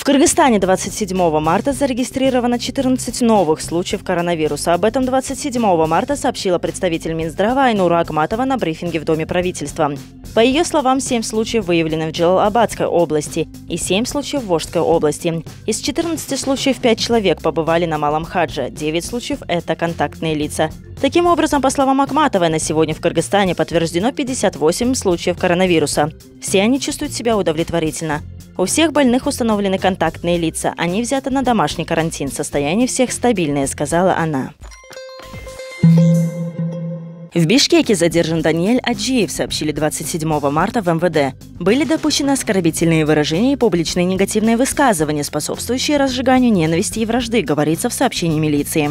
В Кыргызстане 27 марта зарегистрировано 14 новых случаев коронавируса. Об этом 27 марта сообщила представитель Минздрава Айнура Агматова на брифинге в Доме правительства. По ее словам, 7 случаев выявлены в Джалалабадской области и 7 случаев в Вождской области. Из 14 случаев 5 человек побывали на Малом Хадже, 9 случаев – это контактные лица. Таким образом, по словам Акматовой, на сегодня в Кыргызстане подтверждено 58 случаев коронавируса. Все они чувствуют себя удовлетворительно. У всех больных установлены контактные лица. Они взяты на домашний карантин. Состояние всех стабильное, сказала она. В Бишкеке задержан Даниэль Аджиев, сообщили 27 марта в МВД. Были допущены оскорбительные выражения и публичные негативные высказывания, способствующие разжиганию ненависти и вражды, говорится в сообщении милиции.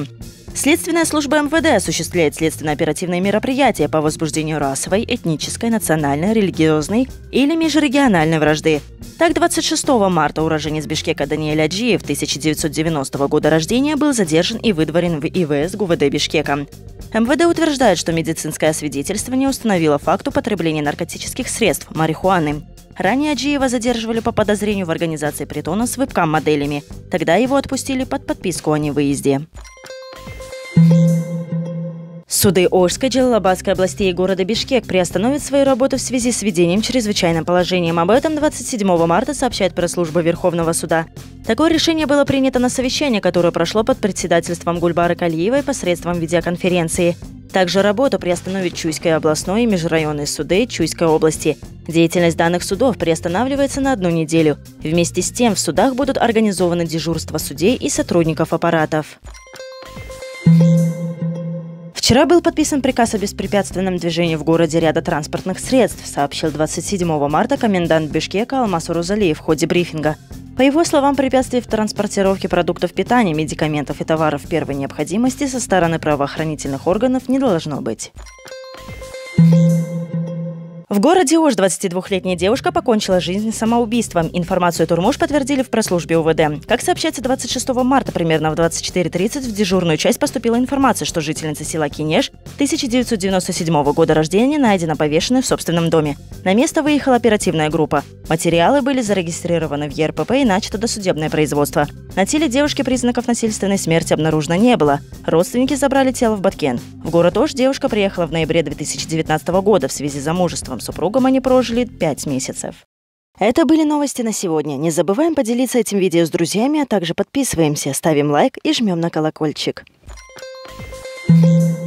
Следственная служба МВД осуществляет следственно-оперативные мероприятия по возбуждению расовой, этнической, национальной, религиозной или межрегиональной вражды. Так, 26 марта уроженец Бишкека Даниэль Аджиев 1990 года рождения был задержан и выдворен в ИВС ГУВД Бишкека. МВД утверждает, что медицинское освидетельствование установило факт употребления наркотических средств – марихуаны. Ранее Аджиева задерживали по подозрению в организации притона с вебкам-моделями. Тогда его отпустили под подписку о невыезде. Суды Ожской, Джалалабадской областей и города Бишкек приостановят свою работу в связи с введением чрезвычайным положением. Об этом 27 марта сообщает пресс-служба Верховного суда. Такое решение было принято на совещании, которое прошло под председательством Гульбары Калиевой посредством видеоконференции. Также работу приостановит Чуйская областной и межрайонные суды Чуйской области. Деятельность данных судов приостанавливается на одну неделю. Вместе с тем в судах будут организованы дежурства судей и сотрудников аппаратов. Вчера был подписан приказ о беспрепятственном движении в городе ряда транспортных средств, сообщил 27 марта комендант Бишкека Алмаз Урузалиев в ходе брифинга. По его словам, препятствий в транспортировке продуктов питания, медикаментов и товаров первой необходимости со стороны правоохранительных органов не должно быть. В городе Ош 22-летняя девушка покончила жизнь самоубийством. Информацию Турмуш подтвердили в пресс-службе УВД. Как сообщается, 26 марта примерно в 24.30 в дежурную часть поступила информация, что жительница села Кинеш 1997 года рождения найдена повешенной в собственном доме. На место выехала оперативная группа. Материалы были зарегистрированы в ЕРПП и начато досудебное производство. На теле девушки признаков насильственной смерти обнаружено не было. Родственники забрали тело в Баткен. В город Ош девушка приехала в ноябре 2019 года в связи с замужеством супругом они прожили пять месяцев. Это были новости на сегодня. Не забываем поделиться этим видео с друзьями, а также подписываемся, ставим лайк и жмем на колокольчик. thank you